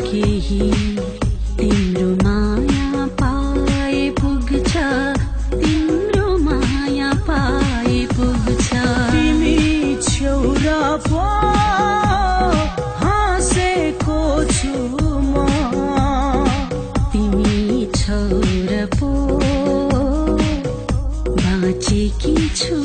केही तिम्रो माया पाए पुग्छ तिम्रो माया पाए पुग्छ। तिमी छेउरा पो हाँसेको छु म। तिमी छोर पो बाँचेकी छु